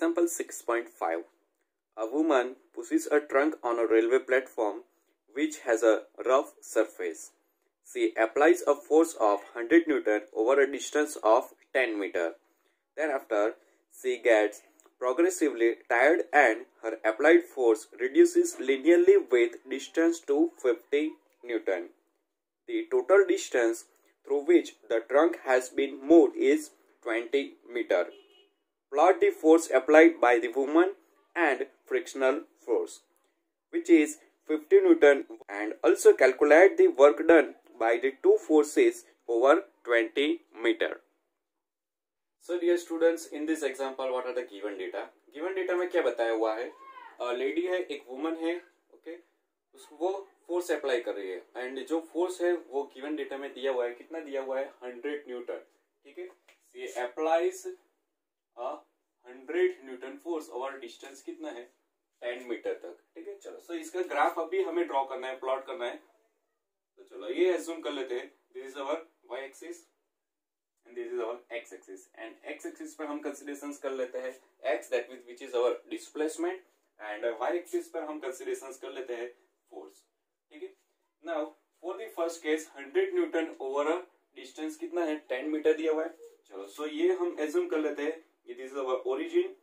Example 6.5 A woman pushes a trunk on a railway platform which has a rough surface. She applies a force of 100 Newton over a distance of 10 meter. Thereafter, she gets progressively tired and her applied force reduces linearly with distance to 50 Newton. The total distance through which the trunk has been moved is 20 meter. The force applied by the woman and frictional force, which is 50 Newton, and also calculate the work done by the two forces over 20 meter. So dear students, in this example, what are the given data? Given data में क्या बताया हुआ है lady है एक woman है okay उसको वो फोर्स अप्लाई कर रही है एंड जो फोर्स है वो गिवन डेटा में दिया हुआ है कितना दिया हुआ है हंड्रेड न्यूटन ठीक है ये अप्लाइज हंड्रेड न्यूटन फोर्स और डिस्टेंस कितना है? टेन मीटर तक। ठीक है, चलो। सो इसका ग्राफ अभी हमें ड्रॉ करना है प्लॉट करना है। तो चलो, ये एज्यूम कर लेते हैं। This is our Y axis and this is our X axis and X axis पर हम कर लेते हैं। X that which is our displacement and Y axis पर हम कर लेते हैं फोर्स ठीक है? Now for the first case 100 newton over distance कितना है? 10 मीटर दिया हुआ है। चलो सो so ये हम एज्यूम कर लेते हैं। ये दिस इज़ अवर ओरिजिन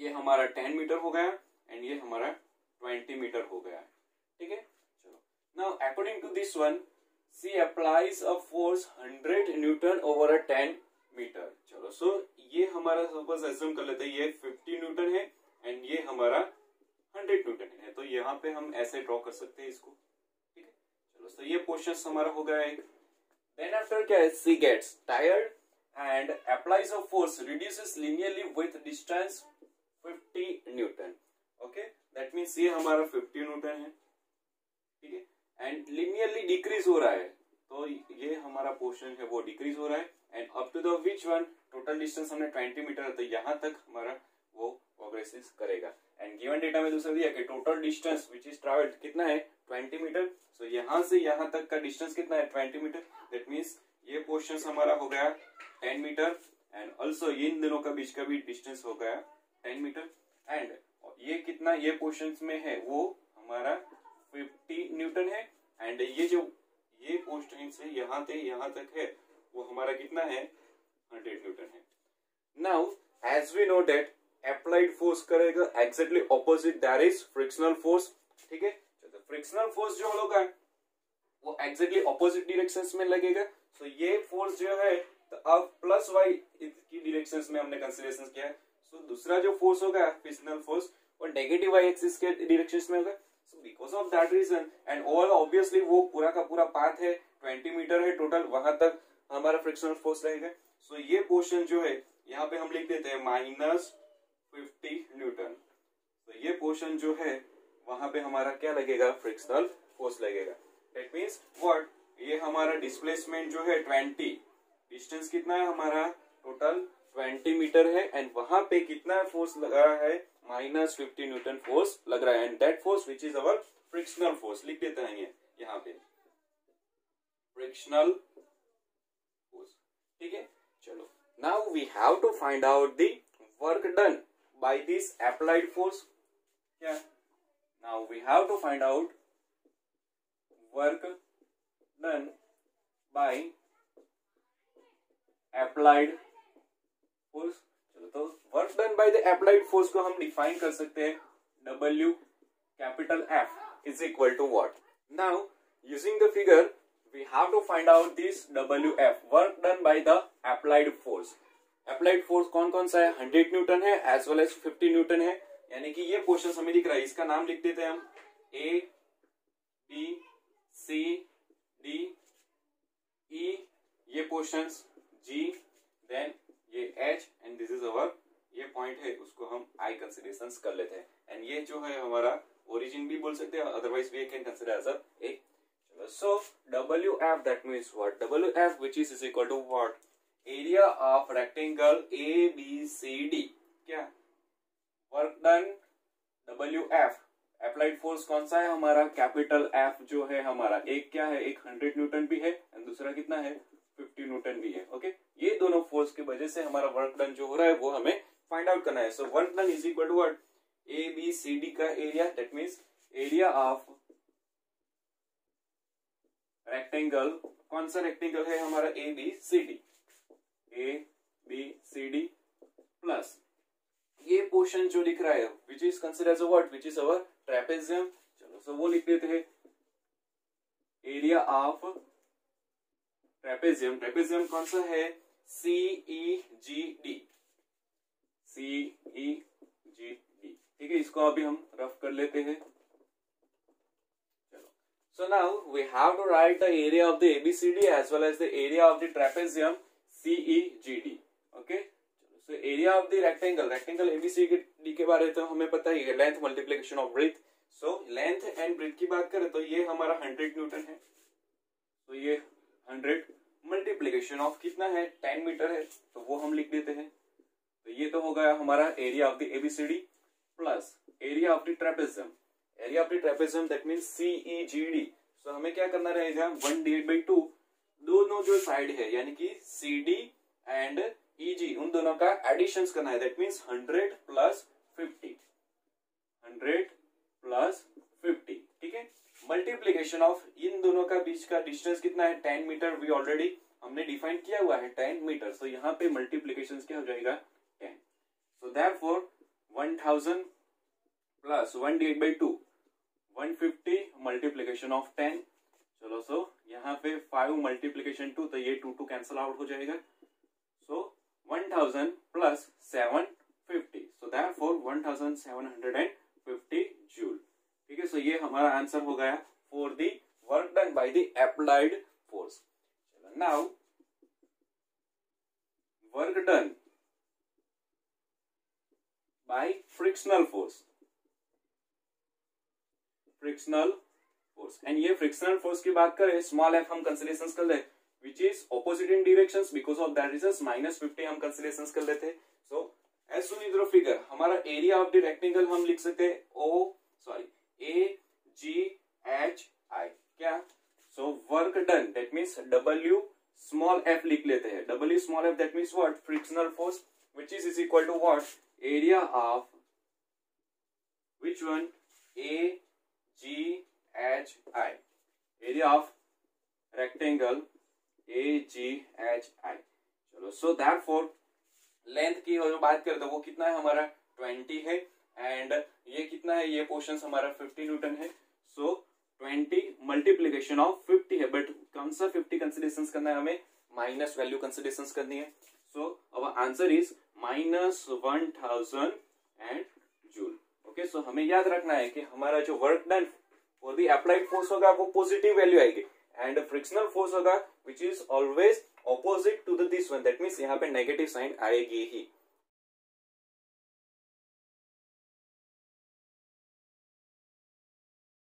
ये हमारा 10 मीटर हो गया एंड ये हमारा 20 मीटर हो गया। ठीक है? चलो। Now according to this one C applies a force 100 newton over a 10 metre चलो सो so ये हमारा सपोज़ एज्यूम कर लेते हैं, ये 50 न्यूटन है एंड ये हमारा 100 न्यूटन है। तो यहाँ पे हम ऐसे ड्रॉ कर सकते हैं इसको। ठीक है? चलो सो ये पोर्शन हमारा हो गया एक। देन आफ्टर क्या है? C gets tired and applies a force reduces linearly with distance 50 newton okay that means ये हमारा 50 न्यूटन है। ठीक है? एंड लिनियरली डिक्रीज हो रहा है। तो ये हमारा पोर्शन है वो डिक्रीज हो रहा है। And up to the which one total distance हमने 20 मीटर तो यहाँ तक हमारा वो प्रोग्रेसिव करेगा। एंड गिवन डेटा में दूसरा दिया कि total distance which is travelled कितना है? 20 मीटर सो so, यहाँ से यहाँ तक का डिस्टेंस कितना है? 20 मीटर दैट मीन्स ये पोर्शन हमारा हो गया टेन मीटर एंड ऑल्सो इन दोनों का बीच का भी डिस्टेंस हो गया टेन मीटर एंड ये कितना ये पोर्शन में है वो हमारा फिफ्टी न्यूटन है एंड ये जो ये पोर्शन से यहाँ से यहाँ तक है, वो हमारा कितना है? हंड्रेड न्यूटन है। Now as we know that applied force करेगा exactly opposite there is frictional force ठीक है? फ्रिक्शनल फोर्स जो होगा, वो एग्जैक्टली ऑपोजिट डिरेक्शन में लगेगा। तो ये फोर्स जो है तो अब प्लस वाई की डिरेक्शन में हमने कंसिडरेशन किया है। सो दूसरा जो फोर्स होगा फ़िज़िकल फोर्स वो नेगेटिव वाई एक्सिस के डिरेक्शन में होगा। So because of that reason and all obviously वो पूरा का पूरा पाथ है ट्वेंटी मीटर है टोटल वहाँ तक हमारा फ्रिक्शनल फोर्स रहेगा। सो so, ये पोर्शन जो है यहाँ पे हम लिख देते हैं माइनस फिफ्टी न्यूटन तो ये पोर्शन जो है वहाँ पे हमारा क्या लगेगा? फ्रिक्शनल फोर्स लगेगा। दैट मीन्स व्हाट ये हमारा डिस्प्लेसमेंट जो है ट्वेंटी डिस्टेंस कितना है हमारा? टोटल ट्वेंटी मीटर है एंड वहाँ पे कितना फोर्स लगा है? माइनस फिफ्टी न्यूटन फोर्स लग रहा है and that force which is our frictional force लिख देते हैं ये, यहाँ पे. फ्रिक्शनल फोर्स ठीक है? चलो. Now we have to find out the work done by this applied force क्या? Now we have to find out work done by applied force चलो तो work done by the applied force को हम define कर सकते हैं W capital F is equal to what now using the figure we have to find out this W F work done by the applied force applied force कौन कौन सा है? Hundred newton है as well as fifty newton है। यानी कि ये portion हमें दिख रहा है इसका नाम लिख देते हैं हम A B C D E portions G then ये H and this is our ये पॉइंट है, उसको हम आई कंसिडरेशन कर लेते हैं। एंड ये जो है हमारा ओरिजिन भी बोल सकते हैं otherwise we can consider as a so wf that means what? Wf which is is equal to what? Area of rectangle a, b, c, d क्या? Work done wf applied force कौन सा है हमारा? Capital F जो है हमारा। एक क्या है? एक हंड्रेड न्यूटन भी है एंड दूसरा कितना है? फिफ्टी न्यूटन भी है ओके ये दोनों फोर्स की वजह से हमारा वर्क डन जो हो रहा है, वो हमें फाइंड आउट करना है। So one ton is equal to word A B C D का area that means area of rectangle कौन सा रेक्टेंगल है हमारा? A B C D A B C D plus ये पोर्शन जो लिख रहा है which is consider as a word which is our trapezium चलो सो वो लिख देते हैं। एरिया ऑफ़ ट्रेपेजियम ट्रेपेजियम कौन सा है सी ई जी डी सी ई जी डी ठीक है इसको अभी हम रफ कर लेते हैं So now we have to write the area of the ABCD as well as the area of the trapezium CEGD. Okay. So area of the rectangle, rectangle ABCD के बारे में तो हमें पता ही है length multiplication of breadth so length and breadth की बात करें तो ये हमारा 100 न्यूटन है तो ये 100 मल्टीप्लीकेशन ऑफ़ कितना है? टेन मीटर है तो वो हम लिख देते हैं। तो ये तो हो गया हमारा area of the ABCD plus area of the trapezium area of the trapezium that mean CEGD so हमें क्या करना रहेगा? वन डिवाइड बाई टू दोनों जो साइड है, यानी कि सी डी एंड ईजी उन दोनों का एडिशन करना है। That means hundred plus fifty hundred plus fifty ठीक है? मल्टीप्लीकेशन ऑफ़ इन दोनों का बीच का डिस्टेंस कितना है? टेन मीटर वी ऑलरेडी हमने डिफाइन किया हुआ है टेन मीटर सो यहाँ पे मल्टीप्लीकेशन क्या हो जाएगा? Ten so there four one thousand plus one divide by two 150 multiplication of 10 चलो सो यहाँ पे फाइव मल्टीप्लीकेशन टू तो ये टू टू कैंसल आउट हो जाएगा। So one thousand plus 750 so therefore 1750 joule ठीक है सो ये हमारा आंसर हो गया for the work done by the applied force now work done by frictional force frictional force and ये फ्रिक्शनल फोर्स की बात करें स्मॉल एफ़ हम कंसिलेशन कर ले which is opposite in direction because of that result minus fifty हम conciliation कर लेते सो एज सुन इधर फिगर हमारा एरिया ऑफ़ द रेक्टेंगल हम लिख सकते ओ sorry A G H I क्या? So work done that means W small F लिख लेते हैं। W small F that means what frictional force which is is equal to what? Area of which one? A, G, H, I. Area of rectangle, A, G, H, I. चलो so that four length की जो बात करें तो वो कितना है हमारा? ट्वेंटी है। एंड ये कितना है? ये पोर्शन हमारा फिफ्टी न्यूटन है। So twenty multiplication of fifty है। बट कौन सा फिफ्टी कंसिडेशन करना है हमें। माइनस वैल्यू कंसिडेशन करनी है। So our answer is minus one thousand and joule okay so हमें याद रखना है कि हमारा जो work done for the applied force होगा, वो पॉजिटिव वैल्यू आएगी। एंड फ्रिक्शनल फोर्स होगा which is always opposite to this one that means यहाँ पे नेगेटिव साइन आएगी ही।